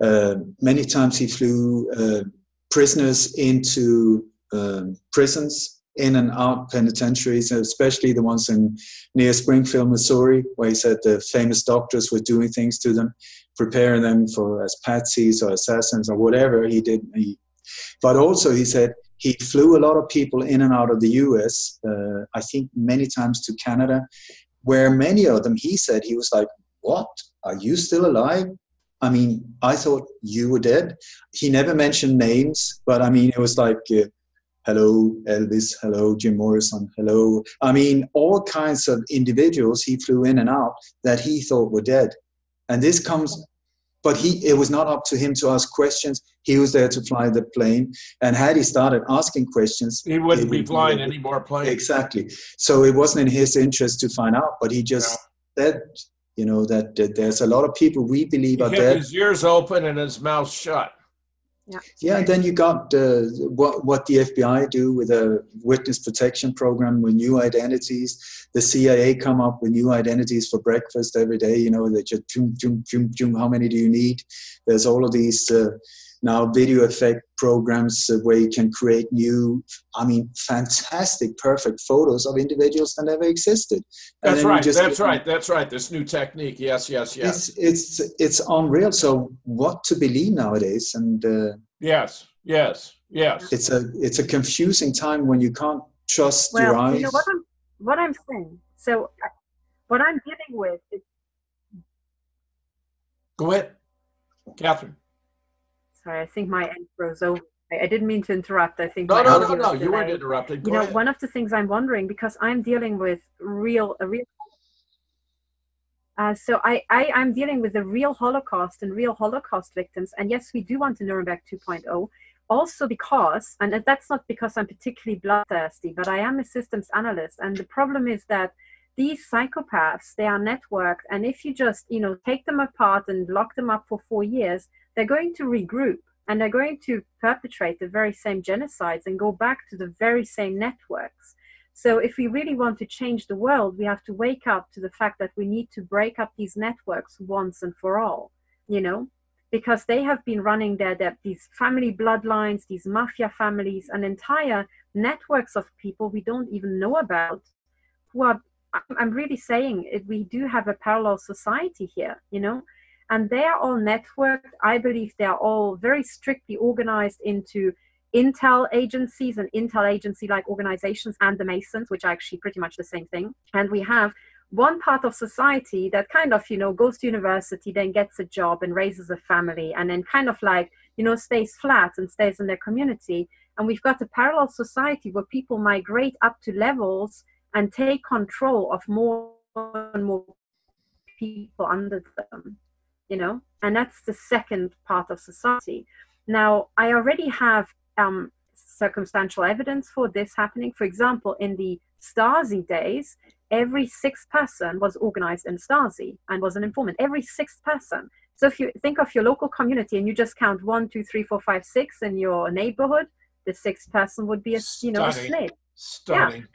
uh many times he flew uh, prisoners into um, prisons in and out penitentiaries, especially the ones in near Springfield, Missouri, where he said the famous doctors were doing things to them, preparing them for as patsies or assassins or whatever he did. He, but also, he said he flew a lot of people in and out of the U.S. Uh, I think many times to Canada, where many of them he said he was like, "What? Are you still alive?" I mean, I thought you were dead. He never mentioned names, but I mean, it was like. Uh, hello Elvis, hello Jim Morrison, hello. I mean, all kinds of individuals he flew in and out that he thought were dead. And this comes, but he it was not up to him to ask questions. He was there to fly the plane. And had he started asking questions, he wouldn't be flying any more planes. Exactly. So it wasn't in his interest to find out, but he just yeah. said, you know, that, that, there's a lot of people we believe he are dead. His ears open and his mouth shut. Yeah. yeah, and then you got uh, what what the FBI do with a witness protection program with new identities. The CIA come up with new identities for breakfast every day. You know, they just zoom, zoom, zoom, zoom. How many do you need? There's all of these uh, now video effect programs uh, where you can create new, I mean, fantastic, perfect photos of individuals that never existed. That's right. That's right. That's right. This new technique. Yes. Yes. Yes. It's it's it's unreal. So what to believe nowadays? And uh, yes, yes, yes. It's a it's a confusing time when you can't trust well, your eyes. You know what I'm what I'm saying. So what I'm dealing with is. Go ahead, Katherine. Sorry, I think my end froze over. I didn't mean to interrupt. I think no, no, no, no. You weren't interrupted. Go you know, ahead. one of the things I'm wondering because I'm dealing with real, a real. Uh, so I, I, I'm dealing with the real Holocaust and real Holocaust victims, and yes, we do want a Nuremberg 2.0. Also because, and that's not because I'm particularly bloodthirsty, but I am a systems analyst, and the problem is that these psychopaths they are networked, and if you just you know take them apart and lock them up for four years, they're going to regroup and they're going to perpetrate the very same genocides and go back to the very same networks. So, if we really want to change the world, we have to wake up to the fact that we need to break up these networks once and for all, you know, because they have been running their, their these family bloodlines, these mafia families, and entire networks of people we don't even know about who are. I'm really saying we do have a parallel society here, you know, And they are all networked. I believe they are all very strictly organized into intel agencies and intel agency like organizations and the Masons, which are actually pretty much the same thing. And we have one part of society that kind of, you know, goes to university, then gets a job and raises a family, and then kind of like, you know, stays flat and stays in their community. And we've got a parallel society where people migrate up to levels and take control of more and more people under them, you know, and that's the second part of society. Now, I already have um, circumstantial evidence for this happening. For example, in the Stasi days, every sixth person was organized in Stasi and was an informant. Every sixth person. So if you think of your local community and you just count one, two, three, four, five, six in your neighborhood, the sixth person would be a you know a slave. Stunning. Yeah.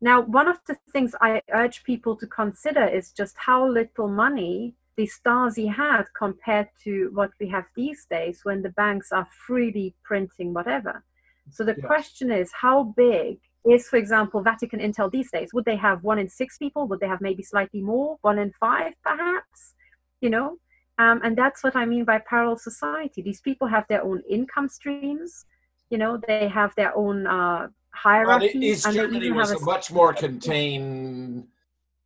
Now, one of the things I urge people to consider is just how little money the Stasi had compared to what we have these days when the banks are freely printing whatever. So the yes. question is, how big is, for example, Vatican Intel these days? Would they have one in six people? Would they have maybe slightly more, one in five perhaps? You know? Um, and that's what I mean by parallel society. These people have their own income streams. You know, they have their own uh, hierarchy. Well, East Germany was a, a much more contained,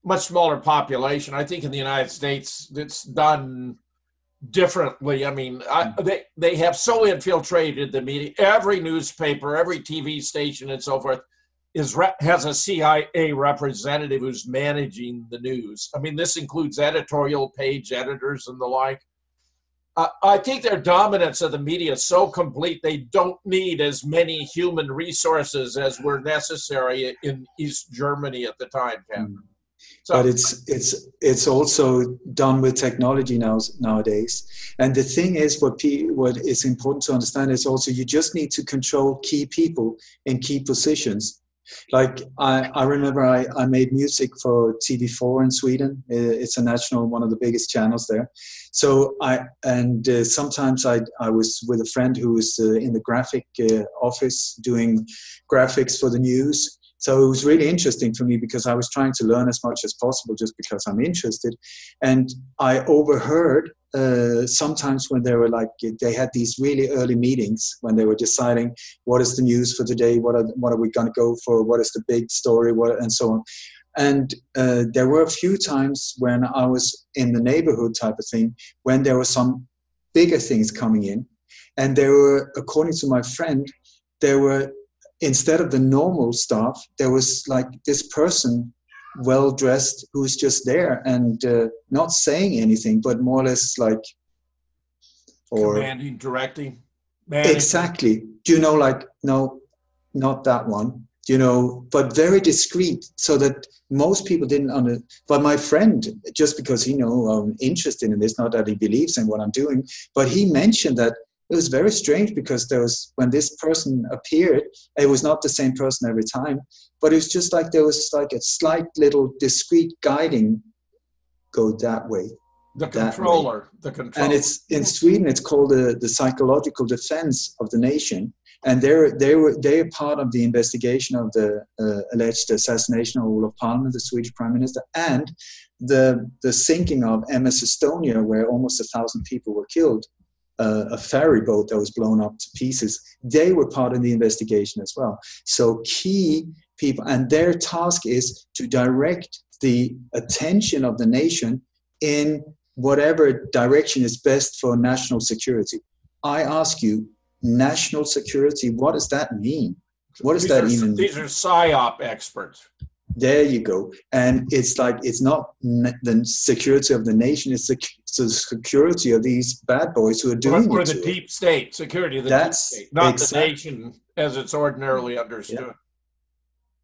much smaller population. I think in the United States, it's done differently. I mean, I, hmm. they they have so infiltrated the media. Every newspaper, every TV station, and so forth is has a CIA representative who's managing the news. I mean, this includes editorial page editors and the like. I think their dominance of the media is so complete they don't need as many human resources as were necessary in East Germany at the time, Ken. So, but it's it's it's also done with technology now nowadays. And the thing is, what P, what is important to understand is also you just need to control key people in key positions like I, I remember I, I made music for TV4 in Sweden. It's a national, one of the biggest channels there. So I and uh, sometimes I I was with a friend who was uh, in the graphic uh, office doing graphics for the news. So it was really interesting for me because I was trying to learn as much as possible just because I'm interested. And I overheard uh, sometimes when they were like they had these really early meetings when they were deciding what is the news for today what are what are we going to go for what is the big story what and so on and uh, there were a few times when i was in the neighborhood type of thing when there were some bigger things coming in and there were according to my friend there were instead of the normal staff there was like this person well dressed who's just there and uh, not saying anything, but more or less like or commanding, directing. Managing. Exactly. Do you know, like no, not that one. You know, but very discreet, so that most people didn't under. But my friend, just because he know I'm interested in this, not that he believes in what I'm doing, but he mentioned that it was very strange because there was when this person appeared it was not the same person every time but it was just like there was like a slight little discreet guiding go that way the controller the controller. And it's in sweden it's called the, the psychological defense of the nation. And they're they were they're part of the investigation of the uh, alleged assassination of Olof Palme, the Swedish prime minister, and the the sinking of MS Estonia, where almost a thousand people were killed uh, a ferry boat that was blown up to pieces. They were part of the investigation as well. So key people, and their task is to direct the attention of the nation in whatever direction is best for national security. I ask you, national security, what does that mean? What does these that are, even mean? These are PSYOP experts. There you go. And it's like, it's not the security of the nation, it's the, the security of these bad boys who are doing or, or the deep state, security of the That's, deep state, not exactly. the nation as it's ordinarily understood. Yeah.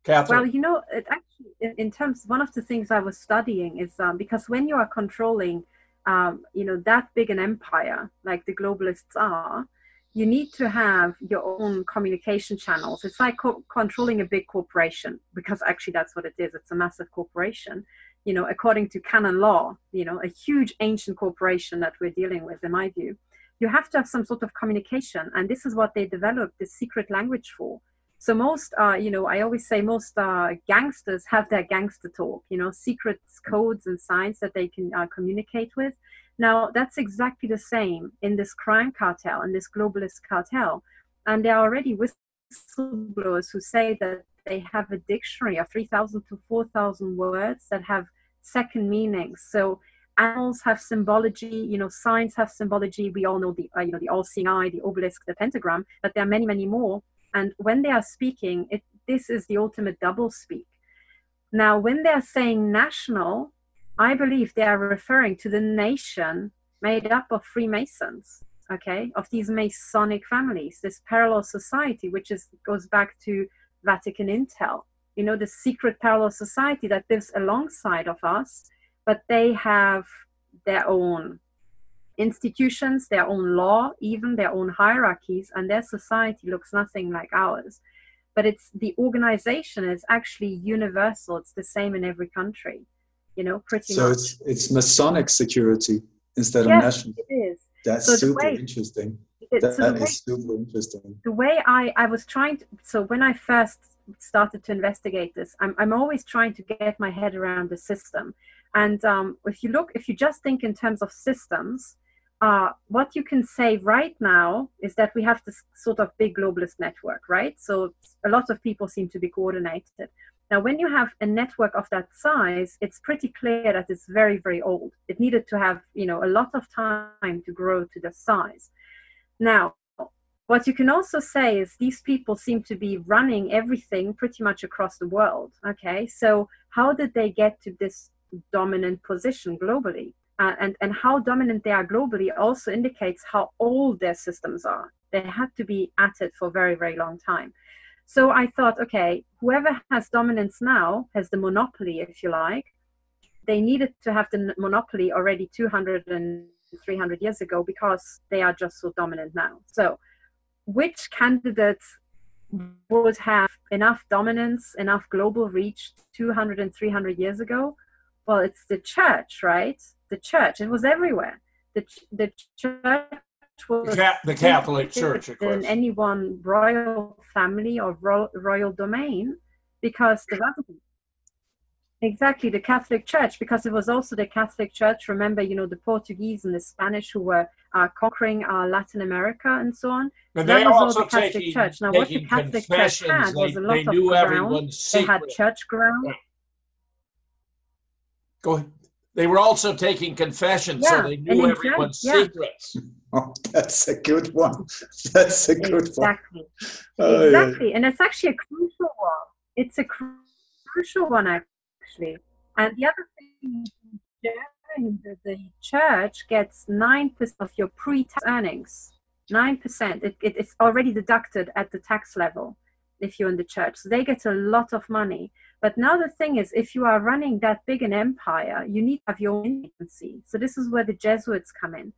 Katherine. Well, you know, it actually, in, in, terms, one of the things I was studying is um, because when you are controlling, um, you know, that big an empire like the globalists are, you need to have your own communication channels. It's like co- controlling a big corporation because actually that's what it is. It's a massive corporation. You know, according to canon law, you know, a huge ancient corporation that we're dealing with, in my view, you have to have some sort of communication, and this is what they developed the secret language for. So most, uh, you know, I always say most uh, gangsters have their gangster talk. You know, secrets, codes, and signs that they can uh, communicate with Now, that's exactly the same in this crime cartel and this globalist cartel. And there are already whistleblowers who say that they have a dictionary of 3,000 to 4,000 words that have second meanings. So animals have symbology, you know, signs have symbology. We all know the, uh, you know, the all-seeing eye, the obelisk, the pentagram, but there are many, many more. And when they are speaking, it, this is the ultimate double speak. Now, when they're saying national, I believe they are referring to the nation made up of Freemasons, okay, of these Masonic families, this parallel society, which is goes back to Vatican Intel, you know, the secret parallel society that lives alongside of us, but they have their own institutions, their own law, even their own hierarchies, and their society looks nothing like ours. But it's the organization is actually universal. It's the same in every country you know, pretty so much. it's it's Masonic security instead yes, of national. It is. That's so super way, interesting. It, that, so that way, is super interesting. The way I I was trying to so when I first started to investigate this, I'm I'm always trying to get my head around the system. And um, if you look, if you just think in terms of systems, uh, what you can say right now is that we have this sort of big globalist network, right? So a lot of people seem to be coordinated. Now, when you have a network of that size, it's pretty clear that it's very, very old. It needed to have, you know, a lot of time to grow to the size. Now, what you can also say is these people seem to be running everything pretty much across the world. Okay, so how did they get to this dominant position globally? Uh, and, and how dominant they are globally also indicates how old their systems are. They had to be at it for a very, very long time. So I thought, okay, whoever has dominance now has the monopoly, if you like. They needed to have the monopoly already 200 and 300 years ago because they are just so dominant now. So, which candidates would have enough dominance, enough global reach 200 and 300 years ago? Well, it's the church, right? The church. It was everywhere. The, the church was the, the Catholic Church, of course. in any one royal family or ro- royal domain, because the Vatican. Exactly, the Catholic Church, because it was also the Catholic Church. Remember, you know, the Portuguese and the Spanish who were uh, conquering uh, Latin America and so on. And that was also all the Catholic taking, Church. Now, what the Catholic Church had was a lot they of ground. They had church ground. Yeah. Go ahead. They were also taking confessions, yeah, so they knew everyone's yeah. secrets. Oh, that's a good one. That's a good exactly. one. Oh, exactly. Yeah. And it's actually a crucial one. It's a cru- crucial one, actually. And the other thing, the, the church gets 9% of your pre tax earnings. 9%. It, it, it's already deducted at the tax level if you're in the church. So they get a lot of money. But now the thing is, if you are running that big an empire, you need to have your own agency. So this is where the Jesuits come in.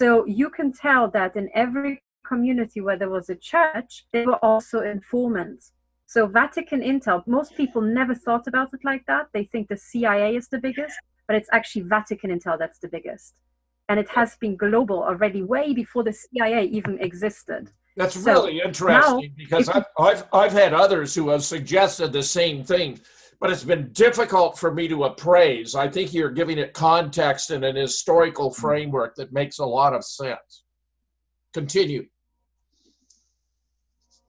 So you can tell that in every community where there was a church, they were also informants. So Vatican Intel, most people never thought about it like that. They think the CIA is the biggest, but it's actually Vatican Intel that's the biggest. And it has been global already way before the CIA even existed. That's so really interesting now, because I've, I've, I've had others who have suggested the same thing, but it's been difficult for me to appraise. I think you're giving it context and an historical mm-hmm. framework that makes a lot of sense. Continue.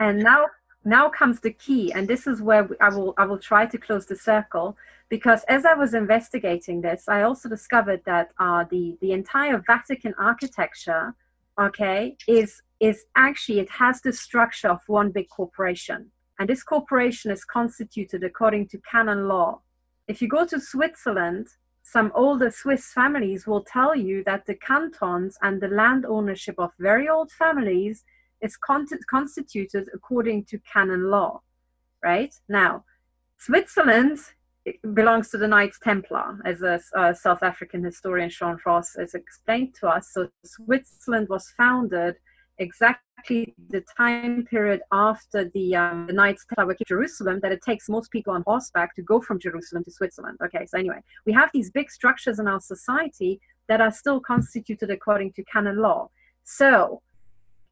And now, now comes the key, and this is where I will I will try to close the circle because as I was investigating this, I also discovered that uh, the the entire Vatican architecture, okay, is is actually it has the structure of one big corporation. And this corporation is constituted according to canon law. If you go to Switzerland, some older Swiss families will tell you that the cantons and the land ownership of very old families is con- constituted according to canon law. Right? Now, Switzerland belongs to the Knights Templar, as a, South African historian Sean Ross has explained to us. So, Switzerland was founded exactly the time period after the, um, the Knights Templar Jerusalem that it takes most people on horseback to go from Jerusalem to Switzerland. Okay, so anyway, we have these big structures in our society that are still constituted according to canon law. So,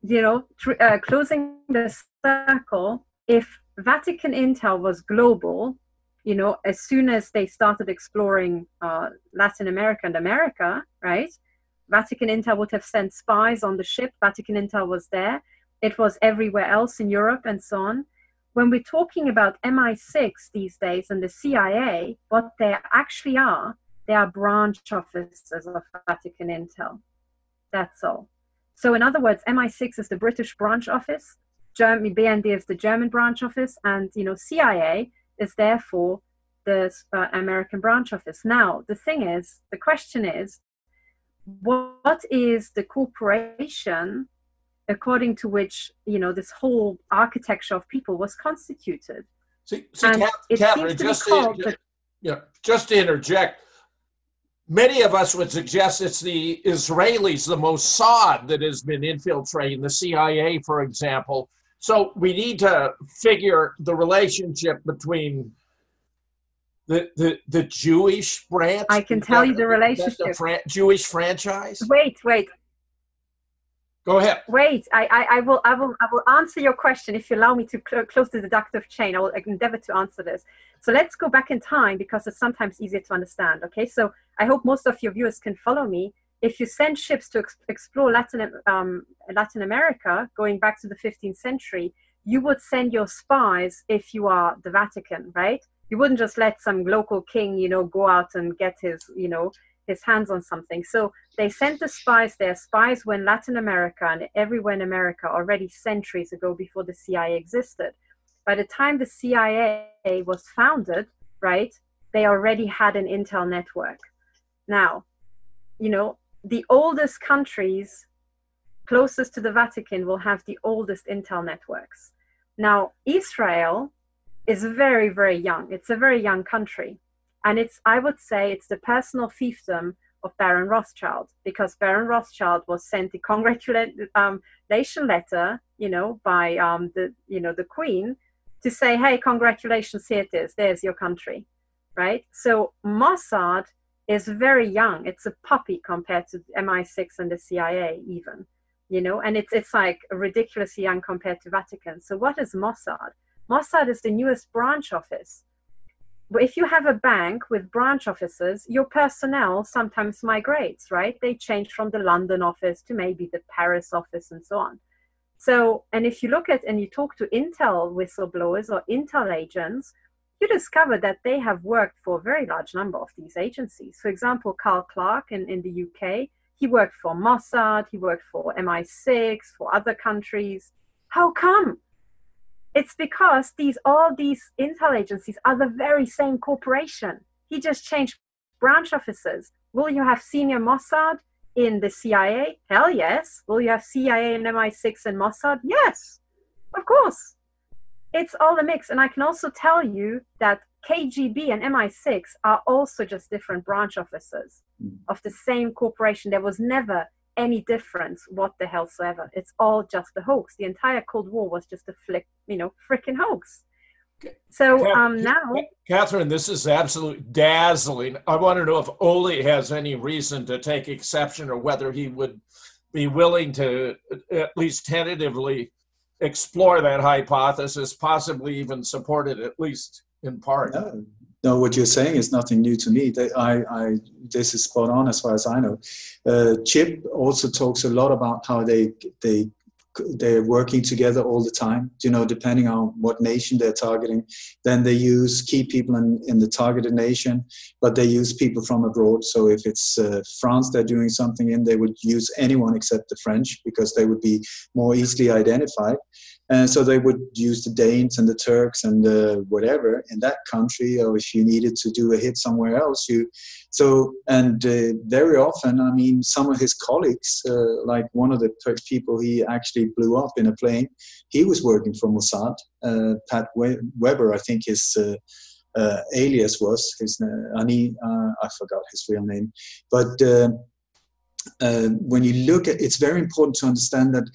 you know, tr- uh, closing the circle, if Vatican Intel was global, you know, as soon as they started exploring uh, Latin America and America, right? Vatican Intel would have sent spies on the ship. Vatican Intel was there. It was everywhere else in Europe and so on. When we're talking about MI6 these days and the CIA, what they actually are, they are branch officers of Vatican Intel. That's all. So, in other words, MI6 is the British branch office, Germany BND is the German branch office, and you know CIA is therefore the uh, American branch office. Now, the thing is, the question is, what is the corporation according to which you know this whole architecture of people was constituted? See, see Katherine, just, to, just, yeah, just to interject, many of us would suggest it's the Israelis, the Mossad, that has been infiltrating the CIA, for example. So we need to figure the relationship between the the, the Jewish branch. I can tell you the relationship. The Jewish franchise. Wait, wait. Go ahead. Wait, I, I, I, will, I will, I will answer your question if you allow me to cl- close the deductive chain. I will endeavor to answer this. So let's go back in time because it's sometimes easier to understand. Okay, so I hope most of your viewers can follow me. If you send ships to ex- explore Latin, um, Latin America, going back to the 15th century, you would send your spies if you are the Vatican, right? You wouldn't just let some local king, you know, go out and get his, you know, his hands on something. So they sent the spies there. Spies were in Latin America and everywhere in America already centuries ago before the CIA existed by the time the CIA was founded, right, they already had an Intel network. Now, you know, the oldest countries closest to the Vatican will have the oldest Intel networks. Now, Israel is very, very young. It's a very young country. And it's, I would say, it's the personal fiefdom of Baron Rothschild because Baron Rothschild was sent a congratulation um, letter, you know, by um, the, you know, the Queen to say, hey, congratulations, here it is, there's your country, right? So Mossad is very young. It's a puppy compared to MI6 and the CIA, even, you know, and it's it's like ridiculously young compared to Vatican. So what is Mossad? Mossad is the newest branch office. If you have a bank with branch offices, your personnel sometimes migrates, right? They change from the London office to maybe the Paris office and so on. So, and if you look at and you talk to Intel whistleblowers or Intel agents, you discover that they have worked for a very large number of these agencies. For example, Carl Clark in, in the UK, he worked for Mossad, he worked for MI6, for other countries. How come? It's because these all these intel agencies are the very same corporation. He just changed branch offices. Will you have senior Mossad? in the CIA? Hell yes. Will you have CIA and MI6 and Mossad? Yes, of course. It's all a mix. And I can also tell you that KGB and MI6 are also just different branch offices mm. of the same corporation. There was never any difference what the hell ever. It's all just a hoax. The entire Cold War was just a flick, you know, freaking hoax. So um, now, Katherine, this is absolutely dazzling. I want to know if Ole has any reason to take exception, or whether he would be willing to at least tentatively explore that hypothesis, possibly even support it at least in part. No, no what you're saying is nothing new to me. I, I, this is spot on as far as I know. Uh, Chip also talks a lot about how they they they're working together all the time you know depending on what nation they're targeting then they use key people in, in the targeted nation but they use people from abroad so if it's uh, france they're doing something in they would use anyone except the french because they would be more easily identified and so they would use the Danes and the Turks and the whatever in that country, or if you needed to do a hit somewhere else, you. So and uh, very often, I mean, some of his colleagues, uh, like one of the people he actually blew up in a plane, he was working for Mossad. Uh, Pat Weber, I think his. Uh, alias was his Ani, I forgot his real name, but when you look at, it's very important to understand that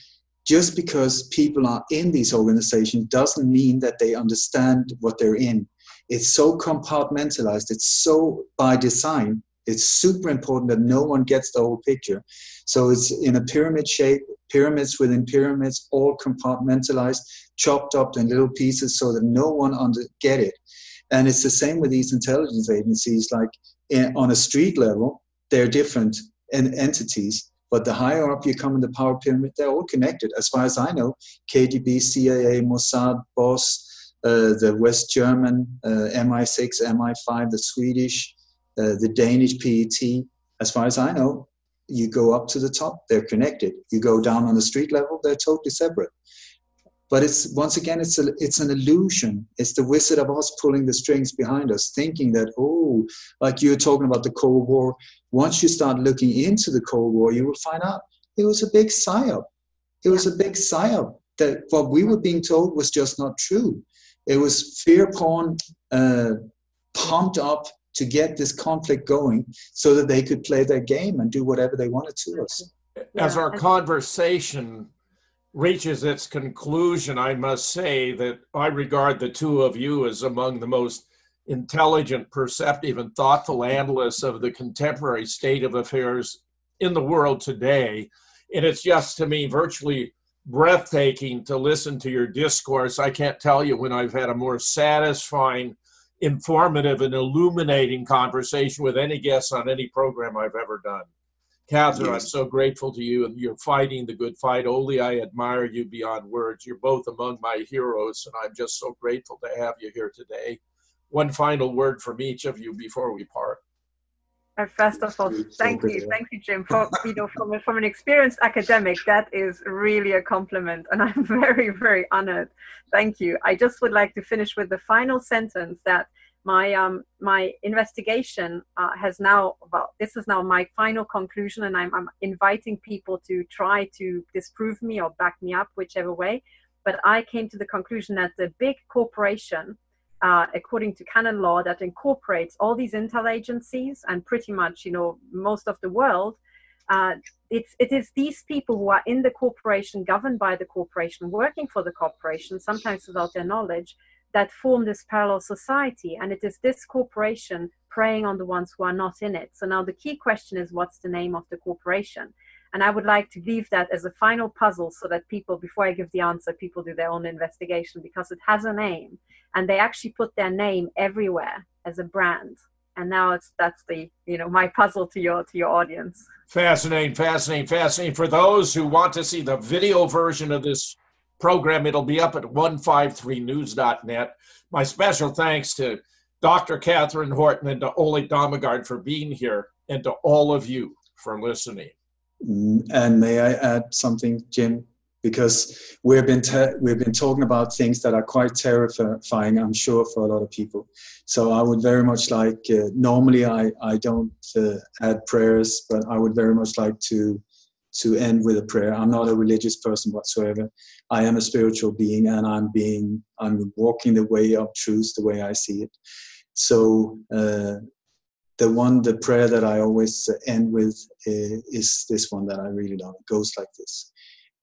just because people are in these organizations doesn't mean that they understand what they're in. It's so compartmentalized, it's so by design, it's super important that no one gets the whole picture. So it's in a pyramid shape, pyramids within pyramids, all compartmentalized, chopped up in little pieces so that no one under get it. And it's the same with these intelligence agencies. Like in, on a street level, they're different entities. But the higher up you come in the power pyramid, they're all connected. As far as I know, KGB, CIA, Mossad, BOSS, uh, the West German, uh, MI6, MI5, the Swedish, uh, the Danish PET. As far as I know, you go up to the top, they're connected. You go down on the street level, they're totally separate. But it's once again, it's a, it's an illusion. It's the Wizard of Oz pulling the strings behind us, thinking that oh, like you're talking about the Cold War. Once you start looking into the Cold War, you will find out it was a big psyop. It was a big psyop that what we were being told was just not true. It was fear porn uh, pumped up to get this conflict going so that they could play their game and do whatever they wanted to us. As our conversation reaches its conclusion, I must say that I regard the two of you as among the most intelligent, perceptive, and thoughtful analysts of the contemporary state of affairs in the world today. And it's just to me virtually breathtaking to listen to your discourse. I can't tell you when I've had a more satisfying informative and illuminating conversation with any guest on any program I've ever done. Katherine, yes. I'm so grateful to you, and you're fighting the good fight. Ole, I admire you beyond words. You're both among my heroes, and I'm just so grateful to have you here today. One final word from each of you before we part. Uh, first of all, thank you, thank you, Jim. For you know, from from an experienced academic, that is really a compliment, and I'm very, very honored. Thank you. I just would like to finish with the final sentence that my um my investigation uh, has now well this is now my final conclusion and I'm, I'm inviting people to try to disprove me or back me up whichever way but i came to the conclusion that the big corporation uh, according to canon law that incorporates all these intel agencies and pretty much you know most of the world uh, it's it is these people who are in the corporation governed by the corporation working for the corporation sometimes without their knowledge that form this parallel society. And it is this corporation preying on the ones who are not in it. So now the key question is what's the name of the corporation and I would like to leave that as a final puzzle so that people, before I give the answer, people do their own investigation because it has a name and they actually put their name everywhere as a brand. And now it's that's the you know my puzzle to your to your audience. Fascinating, fascinating, fascinating. For those who want to see the video version of this program, it'll be up at 153news.net. My special thanks to Dr. Katherine Horton and to Ole Dammegard for being here and to all of you for listening. And may I add something, Jim? Because we've been we've been talking about things that are quite terrifying, I'm sure, for a lot of people. So I would very much like. Uh, normally, I I don't uh, add prayers, but I would very much like to to end with a prayer. I'm not a religious person whatsoever. I am a spiritual being, and I'm being I'm walking the way of truth, the way I see it. So uh, the one, the prayer that I always end with uh, is this one that I really love. It goes like this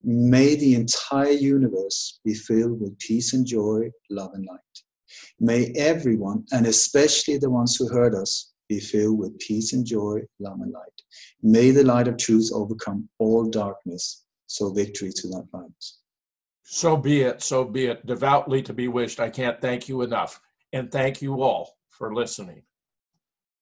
May the entire universe be filled with peace and joy, love and light. May everyone, and especially the ones who hurt us, be filled with peace and joy, love and light. May the light of truth overcome all darkness, so victory to that light. So be it, so be it. Devoutly to be wished. I can't thank you enough. And thank you all for listening.